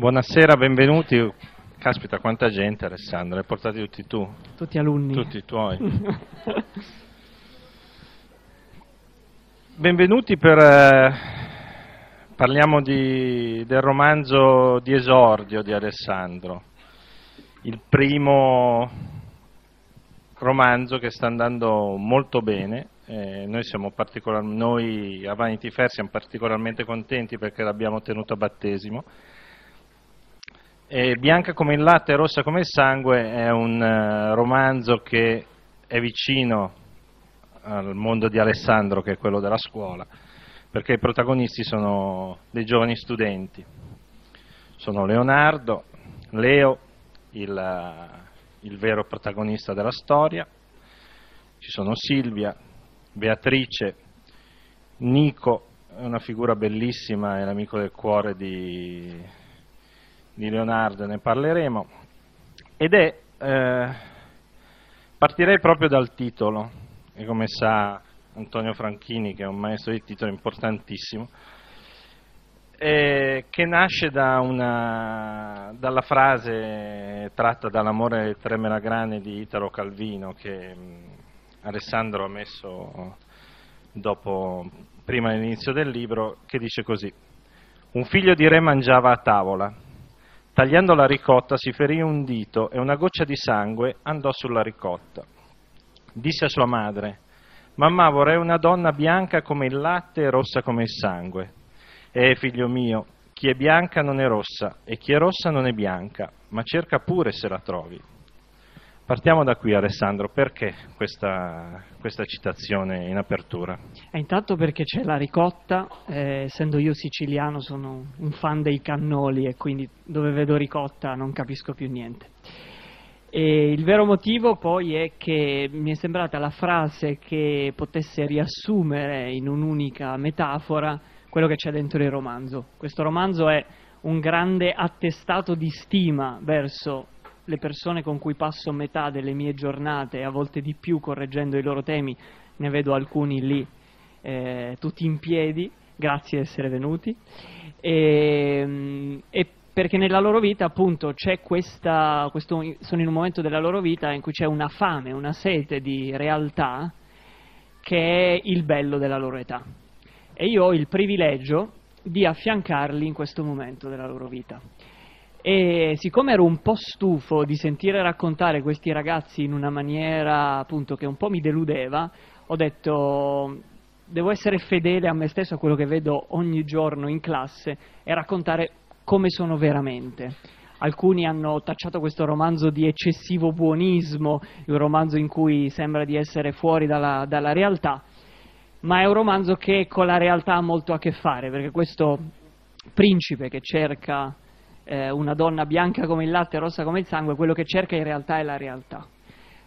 Buonasera, benvenuti. Caspita, quanta gente Alessandro, li hai portati tutti tu? Tutti alunni. Tutti i tuoi. benvenuti per... Eh, parliamo di, del romanzo di esordio di Alessandro, il primo romanzo che sta andando molto bene, eh, noi, siamo noi a Vanity Fair siamo particolarmente contenti perché l'abbiamo tenuto a battesimo. E Bianca come il latte e rossa come il sangue è un uh, romanzo che è vicino al mondo di Alessandro, che è quello della scuola, perché i protagonisti sono dei giovani studenti. Sono Leonardo, Leo, il, il vero protagonista della storia, ci sono Silvia, Beatrice, Nico, è una figura bellissima, è l'amico del cuore di, di Leonardo, ne parleremo, ed è, eh, partirei proprio dal titolo, e come sa Antonio Franchini, che è un maestro di titolo importantissimo, eh, che nasce da una, dalla frase tratta dall'amore tremelagrane di Italo Calvino, che mh, Alessandro ha messo dopo, prima dell'inizio del libro, che dice così. Un figlio di re mangiava a tavola. Tagliando la ricotta si ferì un dito e una goccia di sangue andò sulla ricotta. Disse a sua madre, Mamma vorrei una donna bianca come il latte e rossa come il sangue. Eh, figlio mio, chi è bianca non è rossa e chi è rossa non è bianca, ma cerca pure se la trovi. Partiamo da qui Alessandro, perché questa, questa citazione in apertura? Eh, intanto perché c'è la ricotta, eh, essendo io siciliano sono un fan dei cannoli e quindi dove vedo ricotta non capisco più niente. E il vero motivo poi è che mi è sembrata la frase che potesse riassumere in un'unica metafora quello che c'è dentro il romanzo. Questo romanzo è un grande attestato di stima verso le persone con cui passo metà delle mie giornate, a volte di più correggendo i loro temi, ne vedo alcuni lì eh, tutti in piedi, grazie di essere venuti, e, ehm, e, perché nella loro vita appunto c'è questa, questo, sono in un momento della loro vita in cui c'è una fame, una sete di realtà che è il bello della loro età. E io ho il privilegio di affiancarli in questo momento della loro vita e siccome ero un po' stufo di sentire raccontare questi ragazzi in una maniera appunto che un po' mi deludeva, ho detto devo essere fedele a me stesso, a quello che vedo ogni giorno in classe e raccontare come sono veramente. Alcuni hanno tacciato questo romanzo di eccessivo buonismo, un romanzo in cui sembra di essere fuori dalla, dalla realtà, ma è un romanzo che con la realtà ha molto a che fare, perché questo principe che cerca eh, una donna bianca come il latte e rossa come il sangue, quello che cerca in realtà è la realtà.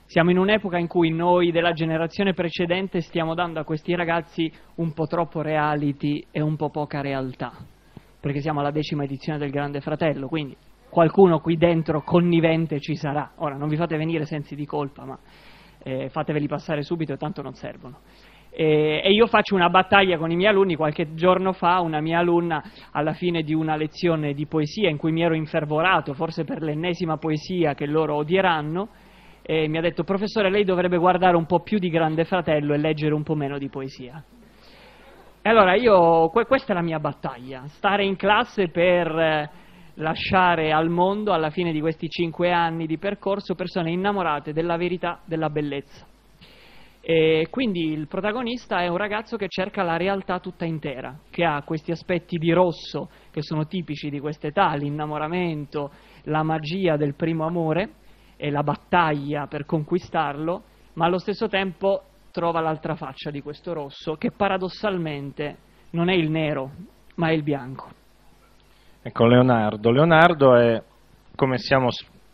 Siamo in un'epoca in cui noi della generazione precedente stiamo dando a questi ragazzi un po' troppo reality e un po' poca realtà, perché siamo alla decima edizione del Grande Fratello, quindi qualcuno qui dentro connivente ci sarà. Ora non vi fate venire sensi di colpa, ma eh, fateveli passare subito e tanto non servono. E, e io faccio una battaglia con i miei alunni, qualche giorno fa una mia alunna alla fine di una lezione di poesia in cui mi ero infervorato, forse per l'ennesima poesia che loro odieranno, e mi ha detto professore lei dovrebbe guardare un po' più di Grande Fratello e leggere un po' meno di poesia. E allora io, questa è la mia battaglia, stare in classe per eh, lasciare al mondo, alla fine di questi cinque anni di percorso, persone innamorate della verità, della bellezza. E quindi il protagonista è un ragazzo che cerca la realtà tutta intera, che ha questi aspetti di rosso che sono tipici di quest'età, l'innamoramento, la magia del primo amore e la battaglia per conquistarlo, ma allo stesso tempo trova l'altra faccia di questo rosso che paradossalmente non è il nero, ma è il bianco. Ecco Leonardo, Leonardo è come siamo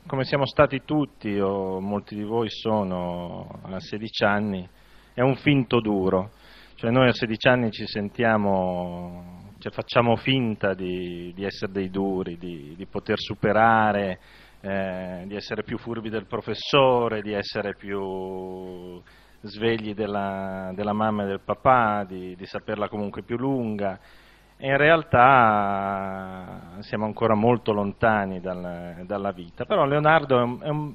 come siamo stati tutti, o molti di voi sono a 16 anni, è un finto duro. Cioè noi a 16 anni ci sentiamo, cioè facciamo finta di, di, essere dei duri, di, di poter superare, eh, di essere più furbi del professore, di essere più svegli della, della mamma e del papà, di, di saperla comunque più lunga in realtà siamo ancora molto lontani dal, dalla vita, però Leonardo è un, è, un,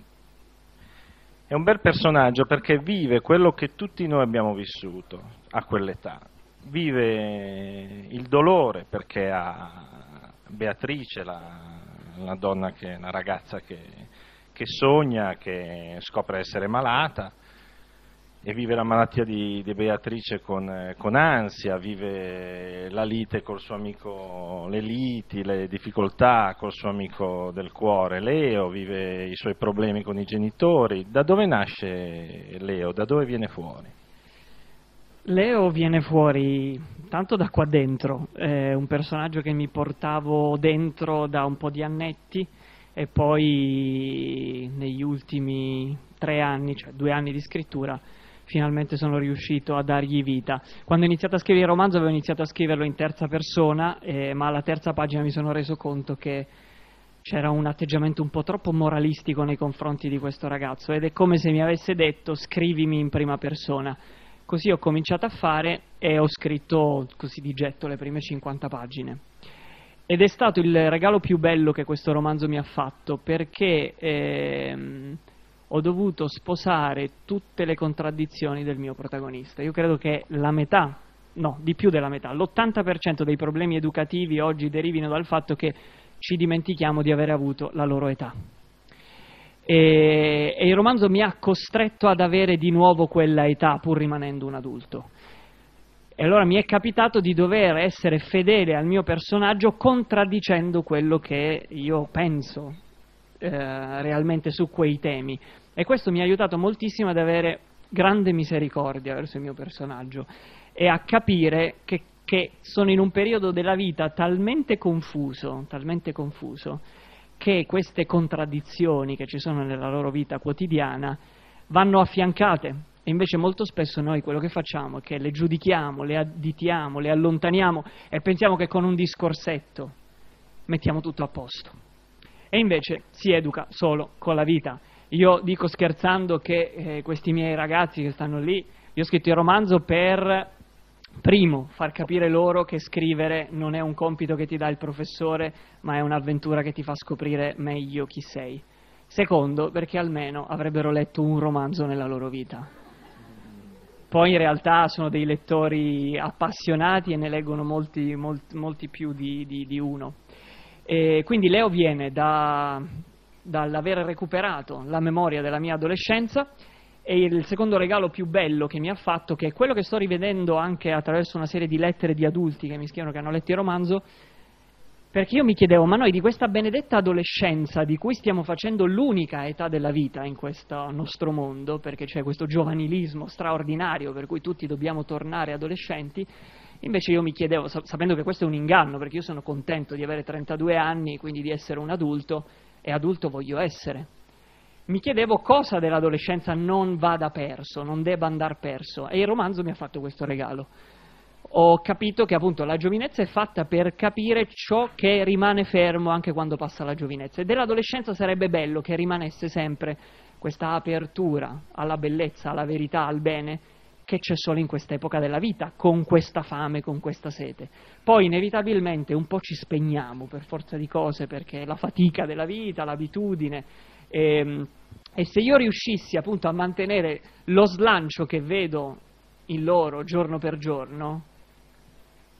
è un, bel personaggio perché vive quello che tutti noi abbiamo vissuto a quell'età, vive il dolore perché ha Beatrice, la, la che, la ragazza che, che sogna, che scopre essere malata, e vive la malattia di, di Beatrice con, con, ansia, vive la lite col suo amico, le liti, le difficoltà col suo amico del cuore, Leo, vive i suoi problemi con i genitori. Da dove nasce Leo? Da dove viene fuori? Leo viene fuori tanto da qua dentro, è un personaggio che mi portavo dentro da un po' di annetti e poi negli ultimi tre anni, cioè due anni di scrittura, finalmente sono riuscito a dargli vita. Quando ho iniziato a scrivere il romanzo avevo iniziato a scriverlo in terza persona, eh, ma alla terza pagina mi sono reso conto che c'era un atteggiamento un po' troppo moralistico nei confronti di questo ragazzo ed è come se mi avesse detto scrivimi in prima persona. Così ho cominciato a fare e ho scritto così di getto le prime 50 pagine. Ed è stato il regalo più bello che questo romanzo mi ha fatto perché ehm, ho dovuto sposare tutte le contraddizioni del mio protagonista. Io credo che la metà, no, di più della metà, l'80% dei problemi educativi oggi derivino dal fatto che ci dimentichiamo di avere avuto la loro età. E, e il romanzo mi ha costretto ad avere di nuovo quella età pur rimanendo un adulto. E allora mi è capitato di dover essere fedele al mio personaggio contraddicendo quello che io penso eh, realmente su quei temi. E questo mi ha aiutato moltissimo ad avere grande misericordia verso il mio personaggio e a capire che, che sono in un periodo della vita talmente confuso, talmente confuso, che queste contraddizioni che ci sono nella loro vita quotidiana vanno affiancate. E invece molto spesso noi quello che facciamo è che le giudichiamo, le additiamo, le allontaniamo e pensiamo che con un discorsetto mettiamo tutto a posto. E invece si educa solo con la vita io dico scherzando che eh, questi miei ragazzi che stanno lì, io ho scritto il romanzo per, primo, far capire loro che scrivere non è un compito che ti dà il professore, ma è un'avventura che ti fa scoprire meglio chi sei. Secondo, perché almeno avrebbero letto un romanzo nella loro vita. Poi in realtà sono dei lettori appassionati e ne leggono molti, molti, molti più di, di, di uno. E quindi Leo viene da, dall'aver recuperato la memoria della mia adolescenza e il secondo regalo più bello che mi ha fatto, che è quello che sto rivedendo anche attraverso una serie di lettere di adulti che mi scrivono che hanno letto il romanzo, perché io mi chiedevo, ma noi di questa benedetta adolescenza di cui stiamo facendo l'unica età della vita in questo nostro mondo, perché c'è questo giovanilismo straordinario per cui tutti dobbiamo tornare adolescenti, invece io mi chiedevo, sapendo che questo è un inganno, perché io sono contento di avere 32 anni, quindi di essere un adulto, e adulto voglio essere. Mi chiedevo cosa dell'adolescenza non vada perso, non debba andare perso e il romanzo mi ha fatto questo regalo. Ho capito che appunto la giovinezza è fatta per capire ciò che rimane fermo anche quando passa la giovinezza e dell'adolescenza sarebbe bello che rimanesse sempre questa apertura alla bellezza, alla verità, al bene che c'è solo in quest'epoca della vita, con questa fame, con questa sete. Poi inevitabilmente un po' ci spegniamo per forza di cose, perché la fatica della vita, l'abitudine, e, ehm, e se io riuscissi appunto a mantenere lo slancio che vedo in loro giorno per giorno,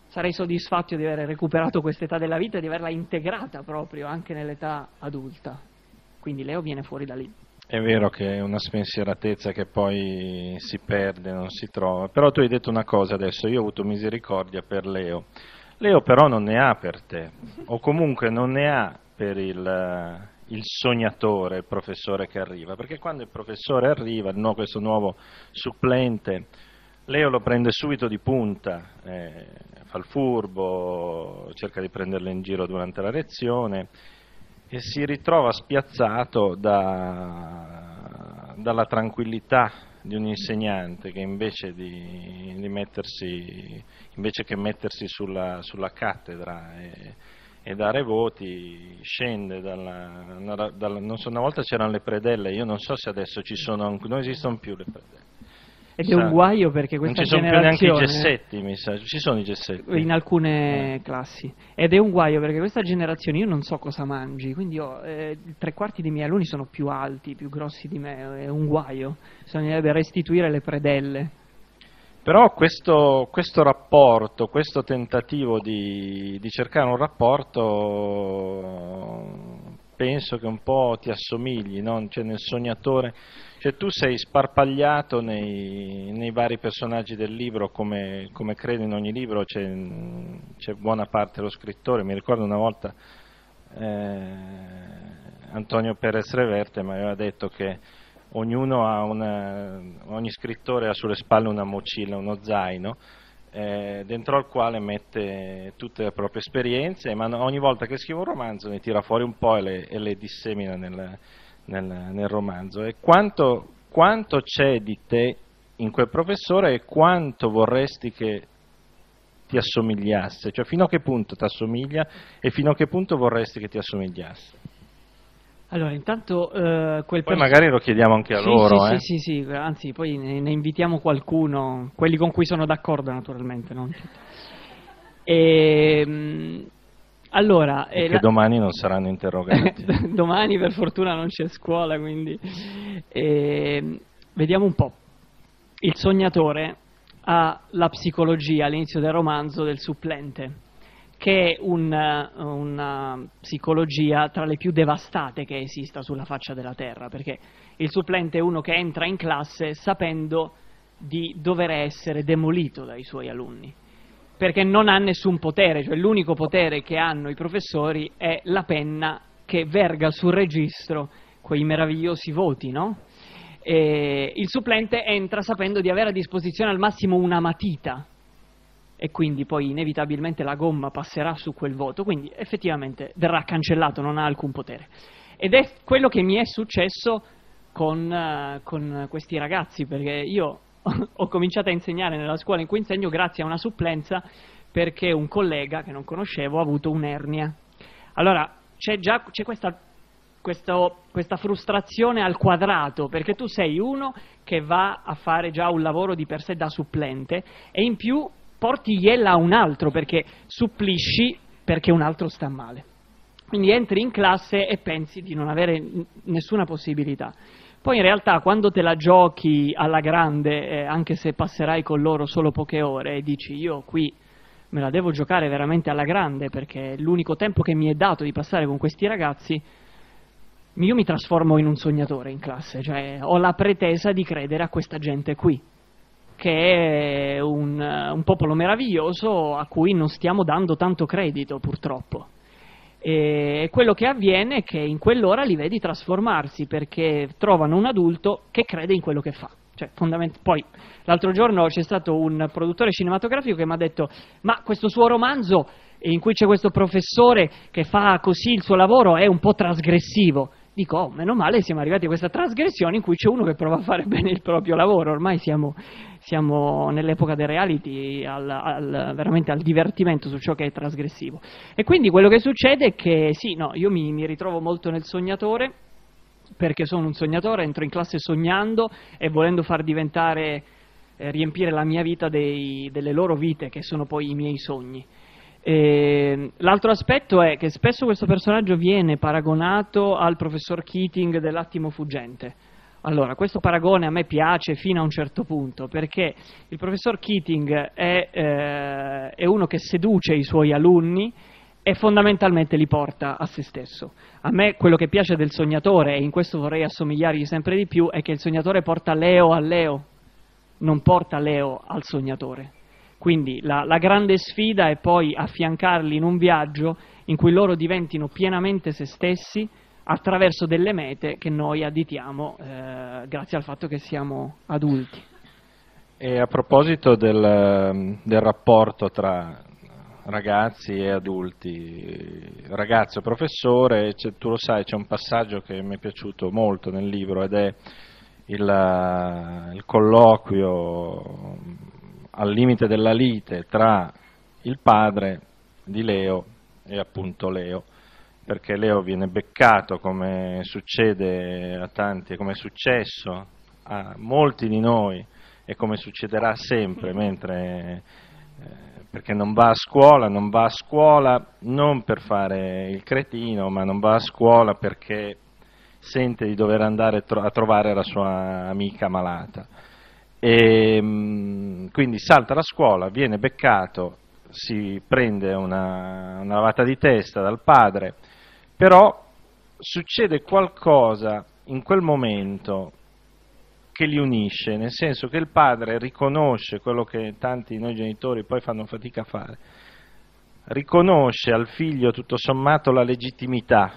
sarei soddisfatto di aver recuperato quest'età della vita e di averla integrata proprio anche nell'età adulta. Quindi Leo viene fuori da lì. È vero che è una spensieratezza che poi si perde, non si trova, però tu hai detto una cosa adesso, io ho avuto misericordia per Leo. Leo però non ne ha per te, o comunque non ne ha per il, il sognatore, il professore che arriva, perché quando il professore arriva, no, questo nuovo supplente, Leo lo prende subito di punta, eh, fa il furbo, cerca di prenderlo in giro durante la lezione e si ritrova spiazzato da, dalla tranquillità di un insegnante che invece, di, di mettersi, invece che mettersi sulla, sulla cattedra e, e, dare voti scende dalla, dalla, non so, una volta c'erano le predelle, io non so se adesso ci sono, non esistono più le predelle Ed è un guaio perché questa non ci sono più neanche i gessetti, mi sa. Ci sono i gessetti? In alcune eh. classi. Ed è un guaio perché questa generazione, io non so cosa mangi, quindi io, eh, tre quarti dei miei alunni sono più alti, più grossi di me, è un guaio. Bisognerebbe restituire le predelle. Però questo, questo rapporto, questo tentativo di, di cercare un rapporto penso che un po' ti assomigli, no? cioè nel sognatore, cioè tu sei sparpagliato nei, nei vari personaggi del libro come, come credo in ogni libro, c'è, c'è, buona parte dello scrittore, mi ricordo una volta eh, Antonio Perez Reverte mi aveva detto che una, ogni scrittore ha sulle spalle una mochila, uno zaino, eh, dentro al quale mette tutte le proprie esperienze, ma ogni volta che scrive un romanzo ne tira fuori un po' e le, e le dissemina nel, nel, nel, romanzo. E quanto, quanto c'è di te in quel professore e quanto vorresti che ti assomigliasse, cioè fino a che punto ti assomiglia e fino a che punto vorresti che ti assomigliasse? Allora, intanto eh, quel Poi magari lo chiediamo anche a sì, loro. Sì, eh. sì, sì, sì, anzi poi ne, ne, invitiamo qualcuno, quelli con cui sono d'accordo naturalmente. Non e, ehm, allora, eh, che la... domani non saranno interrogati. domani per fortuna non c'è scuola, quindi... E, ehm, vediamo un po'. Il sognatore ha la psicologia all'inizio del romanzo del supplente che è un, una psicologia tra le più devastate che esista sulla faccia della Terra, perché il supplente è uno che entra in classe sapendo di dover essere demolito dai suoi alunni, perché non ha nessun potere, cioè l'unico potere che hanno i professori è la penna che verga sul registro quei meravigliosi voti, no? il supplente entra sapendo di avere a disposizione al massimo una matita e quindi poi inevitabilmente la gomma passerà su quel voto, quindi effettivamente verrà cancellato, non ha alcun potere. Ed è quello che mi è successo con, uh, con questi ragazzi, perché io ho cominciato a insegnare nella scuola in cui insegno grazie a una supplenza perché un collega che non conoscevo ha avuto un'ernia. Allora c'è già c'è questa, questo, questa frustrazione al quadrato, perché tu sei uno che va a fare già un lavoro di per sé da supplente e in più porti iella a un altro perché supplisci perché un altro sta male. Quindi entri in classe e pensi di non avere nessuna possibilità. Poi in realtà quando te la giochi alla grande, eh, anche se passerai con loro solo poche ore, e dici io qui me la devo giocare veramente alla grande perché l'unico tempo che mi è dato di passare con questi ragazzi, io mi trasformo in un sognatore in classe, cioè ho la pretesa di credere a questa gente qui che è un, un popolo meraviglioso a cui non stiamo dando tanto credito purtroppo. E quello che avviene è che in quell'ora li vedi trasformarsi perché trovano un adulto che crede in quello che fa. Cioè, Poi l'altro giorno c'è stato un produttore cinematografico che mi ha detto ma questo suo romanzo in cui c'è questo professore che fa così il suo lavoro è un po' trasgressivo. Dico, oh, meno male siamo arrivati a questa trasgressione in cui c'è uno che prova a fare bene il proprio lavoro, ormai siamo, siamo nell'epoca dei reality, al, al, veramente al divertimento su ciò che è trasgressivo. E quindi quello che succede è che sì, no, io mi, mi ritrovo molto nel sognatore, perché sono un sognatore, entro in classe sognando e volendo far diventare, eh, riempire la mia vita dei, delle loro vite, che sono poi i miei sogni. L'altro aspetto è che spesso questo personaggio viene paragonato al professor Keating dell'attimo fuggente. Allora, questo paragone a me piace fino a un certo punto, perché il professor Keating è, eh, è uno che seduce i suoi alunni e fondamentalmente li porta a se stesso. A me quello che piace del sognatore, e in questo vorrei assomigliargli sempre di più, è che il sognatore porta Leo a Leo, non porta Leo al sognatore. Quindi la, la, grande sfida è poi affiancarli in un viaggio in cui loro diventino pienamente se stessi attraverso delle mete che noi additiamo eh, grazie al fatto che siamo adulti. E a proposito del, del rapporto tra ragazzi e adulti, ragazzo e professore, tu lo sai, c'è un passaggio che mi è piaciuto molto nel libro ed è il, il colloquio al limite della lite tra il padre di Leo e appunto Leo, perché Leo viene beccato come succede a tanti, come è successo a molti di noi e come succederà sempre, mentre, eh, perché non va a scuola, non va a scuola non per fare il cretino, ma non va a scuola perché sente di dover andare a trovare la sua amica malata. E, mm, quindi salta la scuola, viene beccato, si prende una, una lavata di testa dal padre, però succede qualcosa in quel momento che li unisce, nel senso che il padre riconosce quello che tanti noi genitori poi fanno fatica a fare, riconosce al figlio tutto sommato la legittimità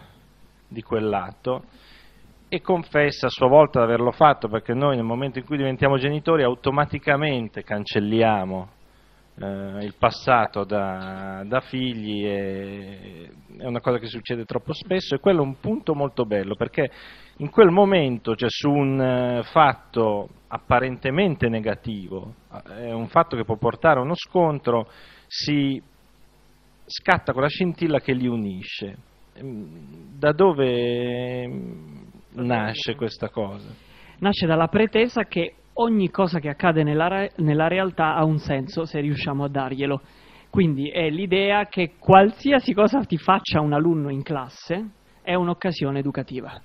di quell'atto e confessa a sua volta di averlo fatto perché noi nel momento in cui diventiamo genitori automaticamente cancelliamo eh, il passato da, da figli e, è una cosa che succede troppo spesso e quello è un punto molto bello perché in quel momento, cioè su un eh, fatto apparentemente negativo, è un fatto che può portare a uno scontro, si scatta quella scintilla che li unisce. Ehm, da dove nasce questa cosa? Nasce dalla pretesa che ogni cosa che accade nella, nella realtà ha un senso se riusciamo a darglielo. Quindi è l'idea che qualsiasi cosa ti faccia un alunno in classe è un'occasione educativa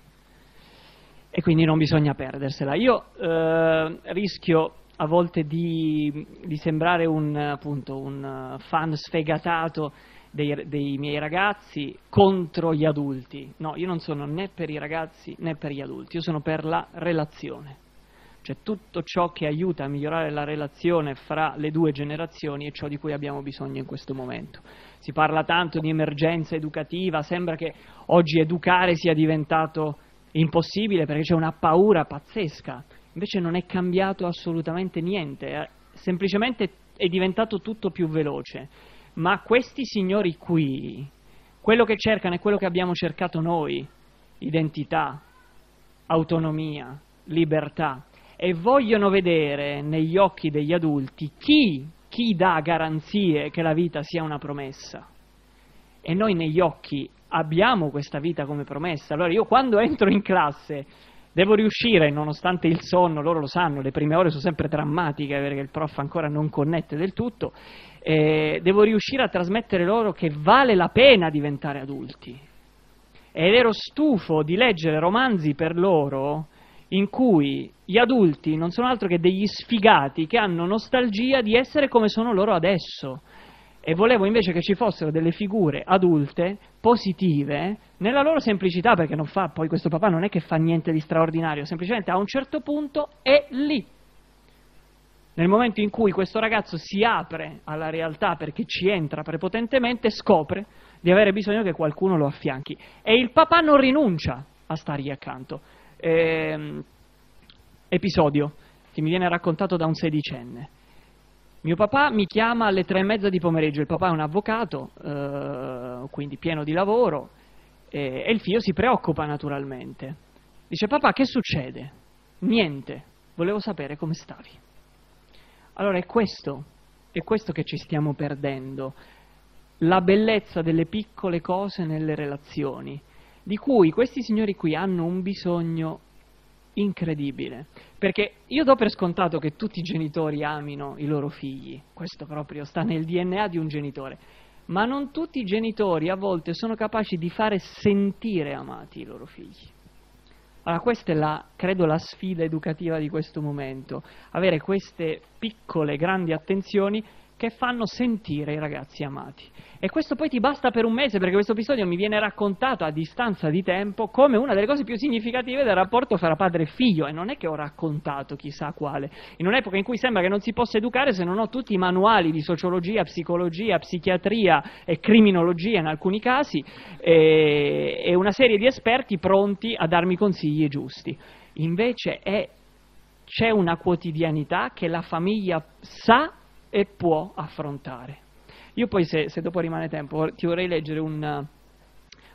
e quindi non bisogna perdersela. Io eh, rischio a volte di, di sembrare un, appunto, un, fan sfegatato dei, dei, miei ragazzi contro gli adulti. No, io non sono né per i ragazzi né per gli adulti, io sono per la relazione cioè tutto ciò che aiuta a migliorare la relazione fra le due generazioni è ciò di cui abbiamo bisogno in questo momento. Si parla tanto di emergenza educativa, sembra che oggi educare sia diventato impossibile perché c'è una paura pazzesca, invece non è cambiato assolutamente niente, è, semplicemente è diventato tutto più veloce. Ma questi signori qui, quello che cercano è quello che abbiamo cercato noi, identità, autonomia, libertà e vogliono vedere negli occhi degli adulti chi, chi dà garanzie che la vita sia una promessa. E noi negli occhi abbiamo questa vita come promessa. Allora io quando entro in classe devo riuscire, nonostante il sonno, loro lo sanno, le prime ore sono sempre drammatiche perché il prof ancora non connette del tutto, eh, devo riuscire a trasmettere loro che vale la pena diventare adulti. Ed ero stufo di leggere romanzi per loro in cui gli adulti non sono altro che degli sfigati che hanno nostalgia di essere come sono loro adesso. E volevo invece che ci fossero delle figure adulte, positive, nella loro semplicità, perché non fa, poi questo papà non è che fa niente di straordinario, semplicemente a un certo punto è lì. Nel momento in cui questo ragazzo si apre alla realtà perché ci entra prepotentemente, scopre di avere bisogno che qualcuno lo affianchi. E il papà non rinuncia a stargli accanto eh, episodio che mi viene raccontato da un sedicenne. Mio papà mi chiama alle tre e mezza di pomeriggio, il papà è un avvocato, eh, quindi pieno di lavoro, eh, e il figlio si preoccupa naturalmente. Dice, papà, che succede? Niente, volevo sapere come stavi. Allora è questo, è questo che ci stiamo perdendo, la bellezza delle piccole cose nelle relazioni di cui questi signori qui hanno un bisogno incredibile, perché io do per scontato che tutti i genitori amino i loro figli, questo proprio sta nel DNA di un genitore, ma non tutti i genitori a volte sono capaci di fare sentire amati i loro figli. Allora questa è la, credo, la sfida educativa di questo momento, avere queste piccole, grandi attenzioni che fanno sentire i ragazzi amati. E questo poi ti basta per un mese, perché questo episodio mi viene raccontato a distanza di tempo come una delle cose più significative del rapporto fra padre e figlio, e non è che ho raccontato chissà quale, in un'epoca in cui sembra che non si possa educare se non ho tutti i manuali di sociologia, psicologia, psichiatria e criminologia in alcuni casi, e, e una serie di esperti pronti a darmi consigli giusti. Invece è, c'è una quotidianità che la famiglia sa e può affrontare. Io poi, se, se dopo rimane tempo, ti vorrei leggere un,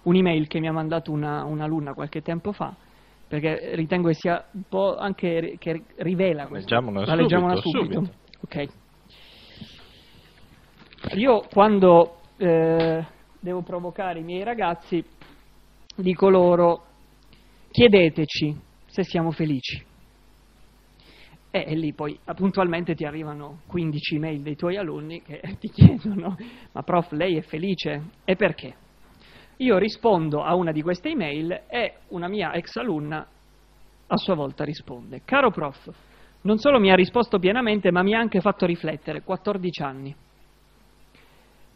un'email che mi ha mandato una, un'alunna qualche tempo fa, perché ritengo che sia un po' anche che rivela questo. Leggiamola la leggiamola subito. subito. Ok. Io quando eh, devo provocare i miei ragazzi dico loro chiedeteci se siamo felici. E, lì poi puntualmente ti arrivano 15 mail dei tuoi alunni che ti chiedono ma prof lei è felice? E perché? Io rispondo a una di queste email e una mia ex alunna a sua volta risponde caro prof, non solo mi ha risposto pienamente ma mi ha anche fatto riflettere, 14 anni.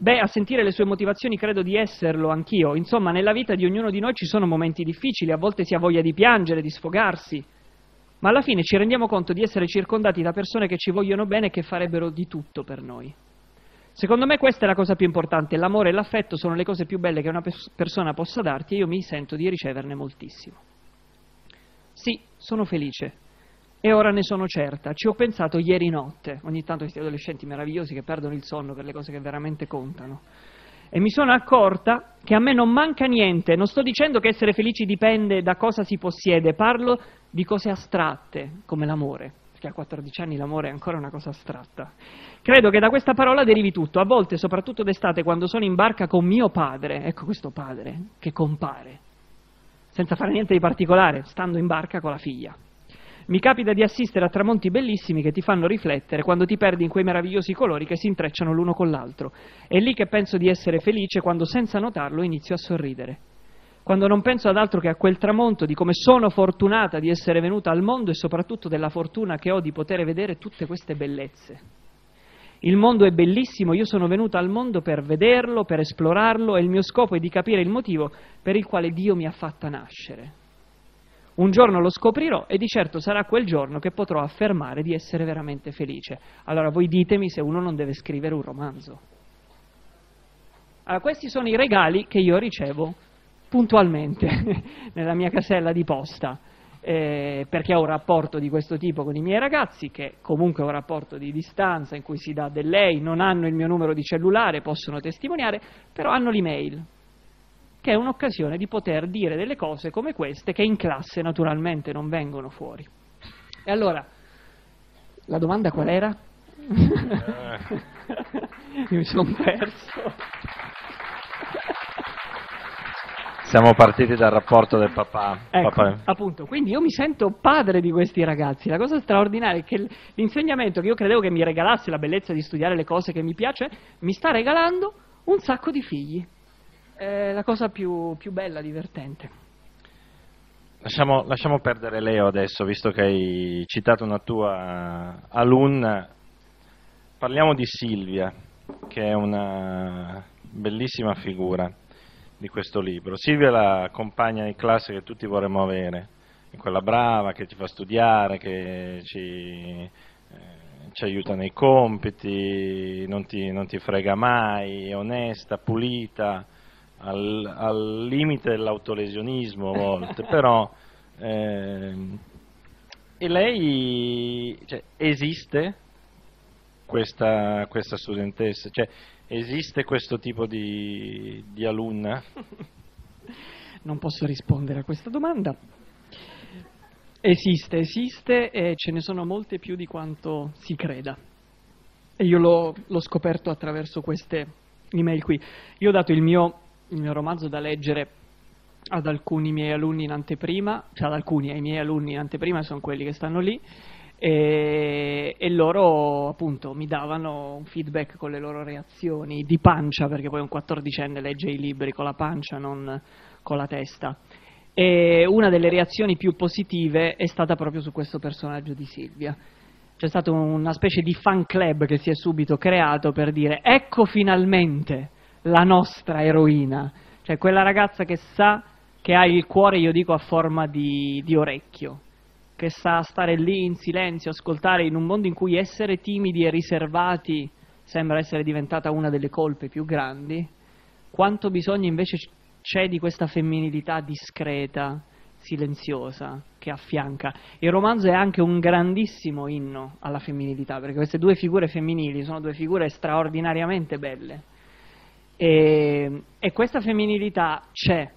Beh, a sentire le sue motivazioni credo di esserlo anch'io. Insomma, nella vita di ognuno di noi ci sono momenti difficili, a volte si ha voglia di piangere, di sfogarsi, ma alla fine ci rendiamo conto di essere circondati da persone che ci vogliono bene e che farebbero di tutto per noi. Secondo me questa è la cosa più importante, l'amore e l'affetto sono le cose più belle che una persona possa darti e io mi sento di riceverne moltissimo. Sì, sono felice, e ora ne sono certa. Ci ho pensato ieri notte, ogni tanto questi adolescenti meravigliosi che perdono il sonno per le cose che veramente contano. E mi sono accorta che a me non manca niente, non sto dicendo che essere felici dipende da cosa si possiede, parlo di cose astratte, come l'amore, perché a 14 anni l'amore è ancora una cosa astratta. Credo che da questa parola derivi tutto, a volte, soprattutto d'estate, quando sono in barca con mio padre, ecco questo padre, che compare, senza fare niente di particolare, stando in barca con la figlia. Mi capita di assistere a tramonti bellissimi che ti fanno riflettere quando ti perdi in quei meravigliosi colori che si intrecciano l'uno con l'altro. È lì che penso di essere felice quando senza notarlo inizio a sorridere. Quando non penso ad altro che a quel tramonto, di come sono fortunata di essere venuta al mondo e soprattutto della fortuna che ho di poter vedere tutte queste bellezze. Il mondo è bellissimo, io sono venuta al mondo per vederlo, per esplorarlo e il mio scopo è di capire il motivo per il quale Dio mi ha fatta nascere. Un giorno lo scoprirò e di certo sarà quel giorno che potrò affermare di essere veramente felice. Allora voi ditemi se uno non deve scrivere un romanzo. Allora, questi sono i regali che io ricevo puntualmente nella mia casella di posta. Eh, perché ho un rapporto di questo tipo con i miei ragazzi, che comunque è un rapporto di distanza in cui si dà del lei, non hanno il mio numero di cellulare, possono testimoniare, però hanno l'email che è un'occasione di poter dire delle cose come queste che in classe naturalmente non vengono fuori. E allora, la domanda qual era? mi sono perso. Siamo partiti dal rapporto del papà. Ecco, papà. appunto, quindi io mi sento padre di questi ragazzi. La cosa straordinaria è che l'insegnamento che io credevo che mi regalasse la bellezza di studiare le cose che mi piace, mi sta regalando un sacco di figli è la cosa più, più bella, divertente. Lasciamo, lasciamo, perdere Leo adesso, visto che hai citato una tua alunna. Parliamo di Silvia, che è una bellissima figura di questo libro. Silvia è la compagna di classe che tutti vorremmo avere, è quella brava che ci fa studiare, che ci, eh, ci aiuta nei compiti, non ti, non ti frega mai, è onesta, pulita al, al limite dell'autolesionismo a volte, però eh, e lei cioè, esiste questa, questa studentessa? Cioè, esiste questo tipo di, di alunna? Non posso rispondere a questa domanda. Esiste, esiste e ce ne sono molte più di quanto si creda. E io l'ho, l'ho scoperto attraverso queste email qui. Io ho dato il mio il mio romanzo da leggere ad alcuni miei alunni in anteprima, cioè ad alcuni ai miei alunni in anteprima, sono quelli che stanno lì, e, e, loro appunto mi davano un feedback con le loro reazioni di pancia, perché poi un quattordicenne legge i libri con la pancia, non con la testa. E una delle reazioni più positive è stata proprio su questo personaggio di Silvia. C'è stata una specie di fan club che si è subito creato per dire ecco finalmente la nostra eroina, cioè quella ragazza che sa che ha il cuore, io dico, a forma di, di orecchio, che sa stare lì in silenzio, ascoltare in un mondo in cui essere timidi e riservati sembra essere diventata una delle colpe più grandi, quanto bisogno invece c'è di questa femminilità discreta, silenziosa, che affianca. Il romanzo è anche un grandissimo inno alla femminilità, perché queste due figure femminili sono due figure straordinariamente belle e, e questa femminilità c'è,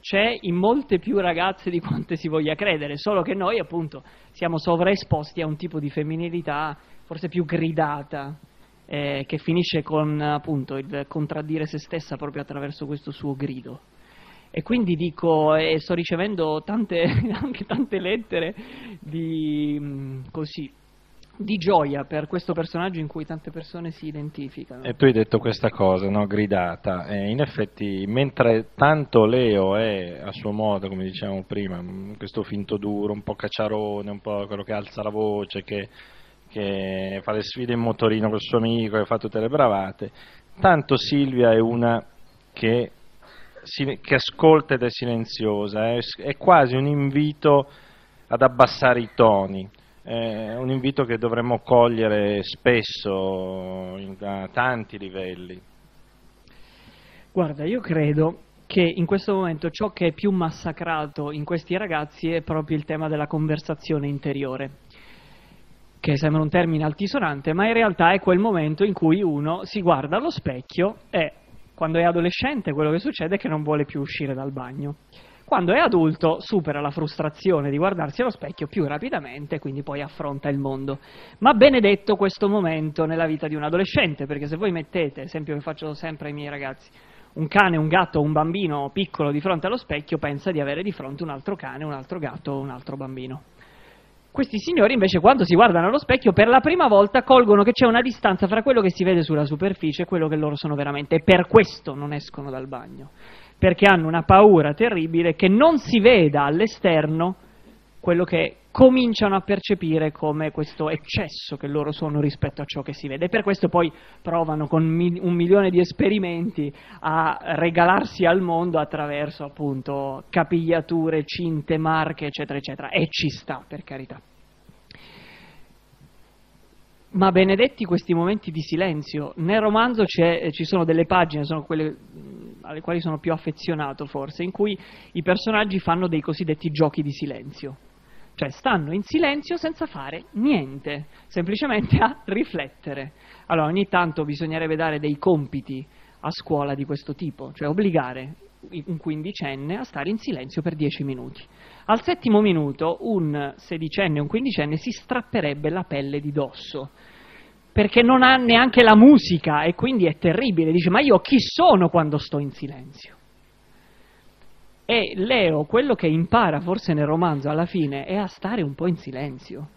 c'è in molte più ragazze di quante si voglia credere, solo che noi appunto siamo sovraesposti a un tipo di femminilità forse più gridata, eh, che finisce con appunto il contraddire se stessa proprio attraverso questo suo grido. E quindi dico, eh, sto ricevendo tante, anche tante lettere di, così, di gioia per questo personaggio in cui tante persone si identificano. E tu hai detto questa cosa, no? gridata, e in effetti mentre tanto Leo è a suo modo, come dicevamo prima, questo finto duro, un po' cacciarone, un po' quello che alza la voce, che, che fa le sfide in motorino col suo amico, che fa tutte le bravate, tanto Silvia è una che, che ascolta ed è silenziosa, è, è quasi un invito ad abbassare i toni è un invito che dovremmo cogliere spesso a tanti livelli. Guarda, io credo che in questo momento ciò che è più massacrato in questi ragazzi è proprio il tema della conversazione interiore, che sembra un termine altisonante, ma in realtà è quel momento in cui uno si guarda allo specchio e quando è adolescente quello che succede è che non vuole più uscire dal bagno. Quando è adulto supera la frustrazione di guardarsi allo specchio più rapidamente, quindi poi affronta il mondo. Ma benedetto questo momento nella vita di un adolescente, perché se voi mettete, esempio che faccio sempre ai miei ragazzi, un cane, un gatto, un bambino piccolo di fronte allo specchio, pensa di avere di fronte un altro cane, un altro gatto, un altro bambino. Questi signori invece quando si guardano allo specchio per la prima volta colgono che c'è una distanza fra quello che si vede sulla superficie e quello che loro sono veramente e per questo non escono dal bagno perché hanno una paura terribile che non si veda all'esterno quello che cominciano a percepire come questo eccesso che loro sono rispetto a ciò che si vede. E per questo poi provano con un milione di esperimenti a regalarsi al mondo attraverso appunto capigliature, cinte, marche, eccetera, eccetera. E ci sta, per carità. Ma benedetti questi momenti di silenzio. Nel romanzo ci sono delle pagine, sono quelle alle quali sono più affezionato forse, in cui i personaggi fanno dei cosiddetti giochi di silenzio. Cioè stanno in silenzio senza fare niente, semplicemente a riflettere. Allora ogni tanto bisognerebbe dare dei compiti a scuola di questo tipo, cioè obbligare un quindicenne a stare in silenzio per dieci minuti. Al settimo minuto un sedicenne un quindicenne si strapperebbe la pelle di dosso, perché non ha neanche la musica e quindi è terribile. Dice, ma io chi sono quando sto in silenzio? E Leo, quello che impara forse nel romanzo alla fine è a stare un po' in silenzio.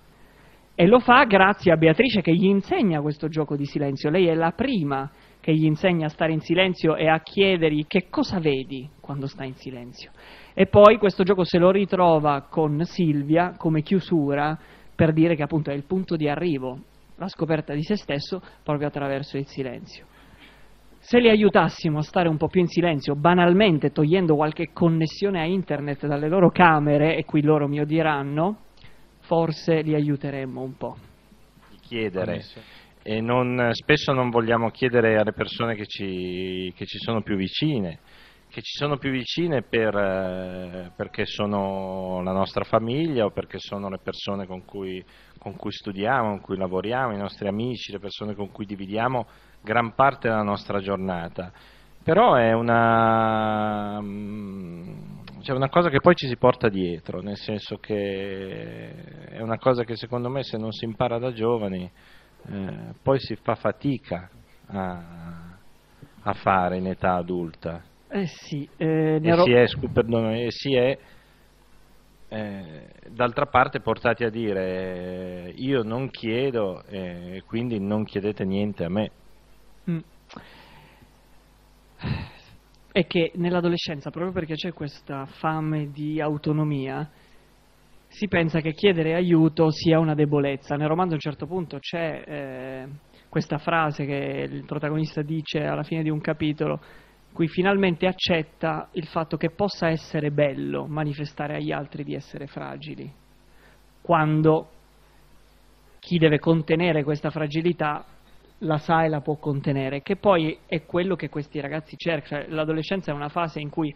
E lo fa grazie a Beatrice che gli insegna questo gioco di silenzio. Lei è la prima che gli insegna a stare in silenzio e a chiedergli che cosa vedi quando sta in silenzio. E poi questo gioco se lo ritrova con Silvia come chiusura per dire che appunto è il punto di arrivo la scoperta di se stesso proprio attraverso il silenzio. Se li aiutassimo a stare un po' più in silenzio, banalmente togliendo qualche connessione a internet dalle loro camere, e qui loro mi odieranno, forse li aiuteremmo un po'. Chiedere. E non, spesso non vogliamo chiedere alle persone che ci, che ci sono più vicine, che ci sono più vicine per, eh, perché sono la nostra famiglia o perché sono le persone con cui con cui studiamo, con cui lavoriamo, i nostri amici, le persone con cui dividiamo gran parte della nostra giornata. Però è una, mm, cioè una cosa che poi ci si porta dietro, nel senso che è una cosa che secondo me se non si impara da giovani eh, poi si fa fatica a, a fare in età adulta. Eh sì, eh, e, si è, perdone, e si è eh, d'altra parte portati a dire eh, io non chiedo e eh, quindi non chiedete niente a me. Mm. È che nell'adolescenza, proprio perché c'è questa fame di autonomia, si pensa che chiedere aiuto sia una debolezza. Nel romanzo a un certo punto c'è eh, questa frase che il protagonista dice alla fine di un capitolo, cui finalmente accetta il fatto che possa essere bello manifestare agli altri di essere fragili, quando chi deve contenere questa fragilità la sa e la può contenere, che poi è quello che questi ragazzi cercano. Cioè, l'adolescenza è una fase in cui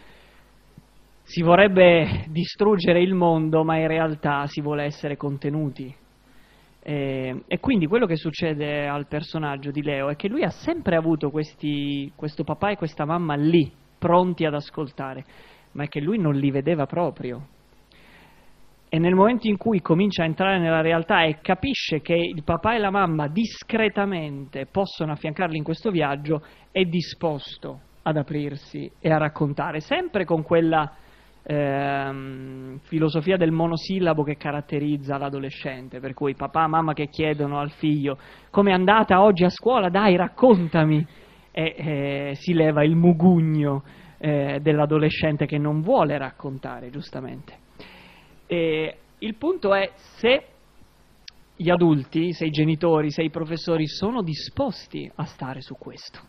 si vorrebbe distruggere il mondo, ma in realtà si vuole essere contenuti. E, e, quindi quello che succede al personaggio di Leo è che lui ha sempre avuto questi, questo papà e questa mamma lì, pronti ad ascoltare, ma è che lui non li vedeva proprio. E nel momento in cui comincia a entrare nella realtà e capisce che il papà e la mamma discretamente possono affiancarli in questo viaggio, è disposto ad aprirsi e a raccontare, sempre con quella ehm, filosofia del monosillabo che caratterizza l'adolescente, per cui papà, mamma che chiedono al figlio come è andata oggi a scuola, dai raccontami, e eh, si leva il mugugno eh, dell'adolescente che non vuole raccontare, giustamente. E il punto è se gli adulti, se i genitori, se i professori sono disposti a stare su questo.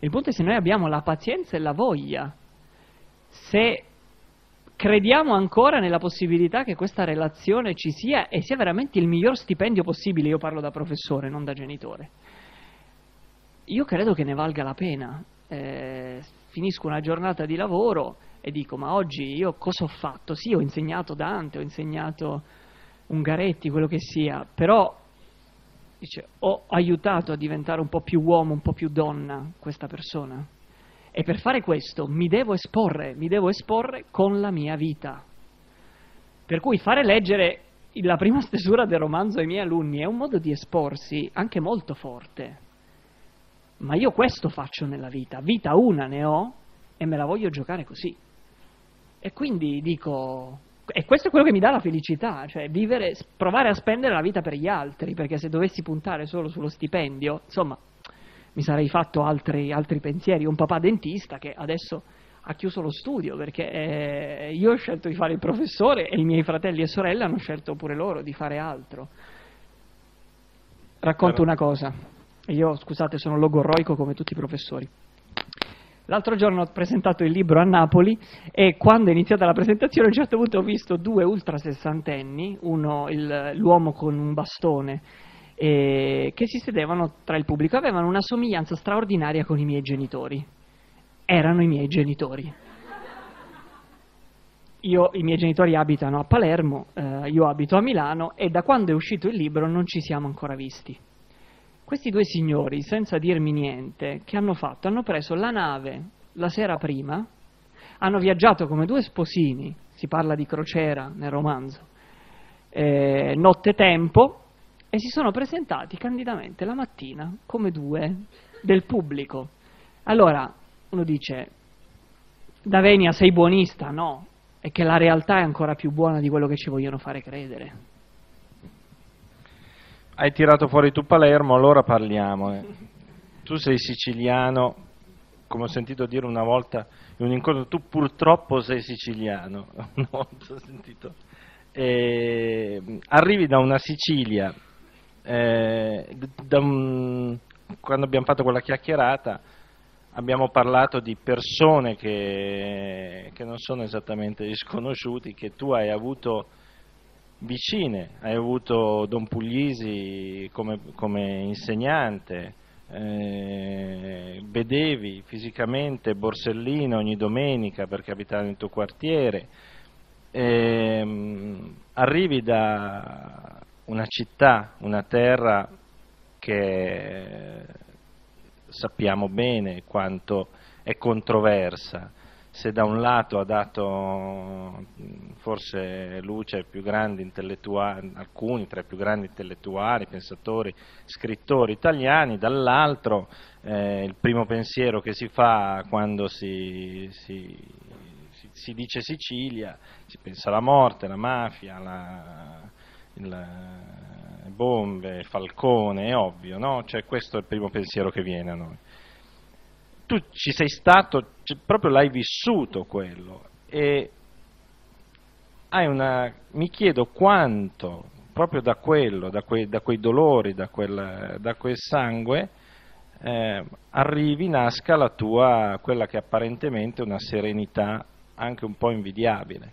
Il punto è se noi abbiamo la pazienza e la voglia, se crediamo ancora nella possibilità che questa relazione ci sia e sia veramente il miglior stipendio possibile, io parlo da professore, non da genitore. Io credo che ne valga la pena. Eh, finisco una giornata di lavoro e dico ma oggi io cosa ho fatto? Sì, ho insegnato Dante, ho insegnato Ungaretti, quello che sia, però dice, ho aiutato a diventare un po' più uomo, un po' più donna questa persona. E per fare questo mi devo esporre, mi devo esporre con la mia vita. Per cui fare leggere la prima stesura del romanzo ai miei alunni è un modo di esporsi anche molto forte. Ma io questo faccio nella vita, vita una ne ho e me la voglio giocare così. E quindi dico, e questo è quello che mi dà la felicità, cioè vivere, provare a spendere la vita per gli altri, perché se dovessi puntare solo sullo stipendio, insomma, mi sarei fatto altri, altri pensieri. Un papà dentista che adesso ha chiuso lo studio perché eh, io ho scelto di fare il professore e i miei fratelli e sorelle hanno scelto pure loro di fare altro. Racconto una cosa, io scusate sono logorroico come tutti i professori. L'altro giorno ho presentato il libro a Napoli e quando è iniziata la presentazione a un certo punto ho visto due ultra sessantenni, uno il, l'uomo con un bastone, eh, che si sedevano tra il pubblico, avevano una somiglianza straordinaria con i miei genitori. Erano i miei genitori. Io, I miei genitori abitano a Palermo, eh, io abito a Milano e da quando è uscito il libro non ci siamo ancora visti. Questi due signori, senza dirmi niente, che hanno fatto? Hanno preso la nave la sera prima, hanno viaggiato come due sposini, si parla di crociera nel romanzo, eh, notte tempo, e si sono presentati candidamente la mattina come due del pubblico. Allora, uno dice, Davenia sei buonista? No, è che la realtà è ancora più buona di quello che ci vogliono fare credere hai tirato fuori tu Palermo, allora parliamo. Tu sei siciliano, come ho sentito dire una volta in un incontro, tu purtroppo sei siciliano. Una volta ho sentito. E, arrivi da una Sicilia, eh, da un, quando abbiamo fatto quella chiacchierata abbiamo parlato di persone che, che non sono esattamente sconosciuti, che tu hai avuto vicine, hai avuto Don Puglisi come, come insegnante, eh, vedevi fisicamente Borsellino ogni domenica perché abitava nel tuo quartiere, eh, arrivi da una città, una terra che sappiamo bene quanto è controversa, se da un lato ha dato forse luce ai più grandi intellettuali, alcuni tra i più grandi intellettuali, pensatori, scrittori italiani, dall'altro eh, il primo pensiero che si fa quando si, si, si, si, dice Sicilia, si pensa alla morte, alla mafia, alla, il, bombe, Falcone, è ovvio, no? Cioè, questo è il primo pensiero che viene a noi tu ci sei stato, proprio l'hai vissuto quello e hai una, mi chiedo quanto proprio da quello, da quei, da quei dolori, da quel, da quel sangue, eh, arrivi, nasca la tua, quella che apparentemente è una serenità anche un po' invidiabile.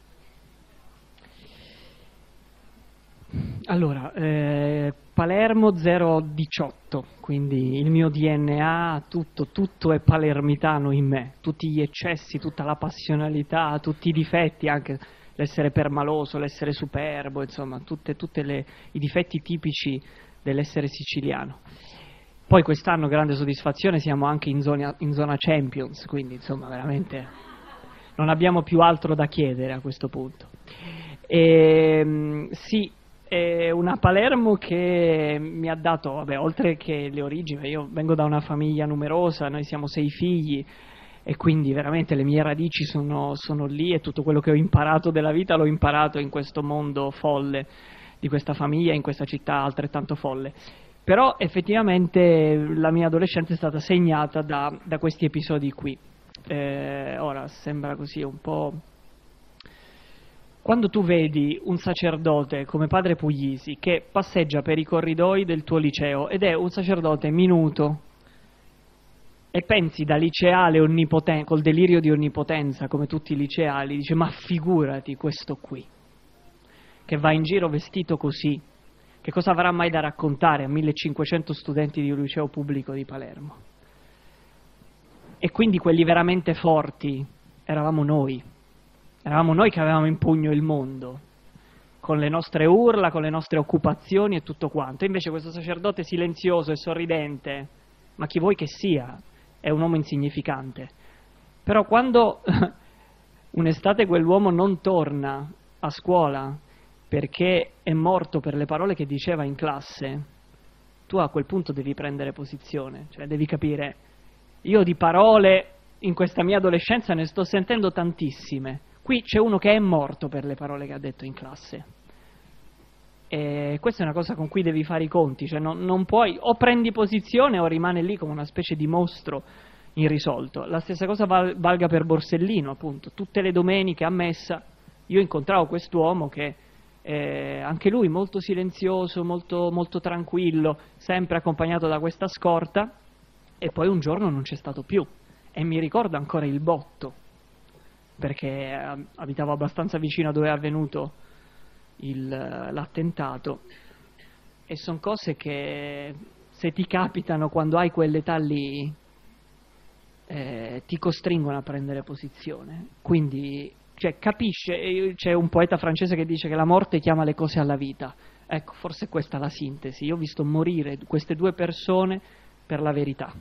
Allora, eh, Palermo 018, quindi il mio DNA, tutto, tutto è palermitano in me, tutti gli eccessi, tutta la passionalità, tutti i difetti, anche l'essere permaloso, l'essere superbo, insomma, tutti i difetti tipici dell'essere siciliano. Poi quest'anno, grande soddisfazione, siamo anche in zona, in zona Champions, quindi insomma veramente non abbiamo più altro da chiedere a questo punto. E, ehm, sì, è una Palermo che mi ha dato, vabbè, oltre che le origini, io vengo da una famiglia numerosa, noi siamo sei figli, e quindi veramente le mie radici sono, sono lì e tutto quello che ho imparato della vita l'ho imparato in questo mondo folle di questa famiglia, in questa città altrettanto folle. Però effettivamente la mia adolescenza è stata segnata da, da questi episodi qui. Eh, ora sembra così un po'... Quando tu vedi un sacerdote come padre Puglisi che passeggia per i corridoi del tuo liceo ed è un sacerdote minuto, e pensi da liceale onnipoten- col delirio di onnipotenza come tutti i liceali, dice ma figurati questo qui, che va in giro vestito così, che cosa avrà mai da raccontare a 1500 studenti di un liceo pubblico di Palermo? E quindi quelli veramente forti eravamo noi, eravamo noi che avevamo in pugno il mondo, con le nostre urla, con le nostre occupazioni e tutto quanto. Invece questo sacerdote silenzioso e sorridente, ma chi vuoi che sia, è un uomo insignificante. Però quando un'estate quell'uomo non torna a scuola perché è morto per le parole che diceva in classe, tu a quel punto devi prendere posizione, cioè devi capire, io di parole in questa mia adolescenza ne sto sentendo tantissime, qui c'è uno che è morto per le parole che ha detto in classe. E questa è una cosa con cui devi fare i conti, cioè non, non puoi o prendi posizione o rimane lì come una specie di mostro irrisolto. La stessa cosa val, valga per Borsellino, appunto. Tutte le domeniche a messa io incontravo quest'uomo che eh, anche lui molto silenzioso, molto, molto tranquillo, sempre accompagnato da questa scorta e poi un giorno non c'è stato più e mi ricordo ancora il botto perché eh, abitavo abbastanza vicino a dove è avvenuto l'attentato. E sono cose che se ti capitano quando hai quell'età lì eh, ti costringono a prendere posizione. Quindi cioè, capisce c'è un poeta francese che dice che la morte chiama le cose alla vita. Ecco forse questa è la sintesi. Io ho visto morire queste due persone per la verità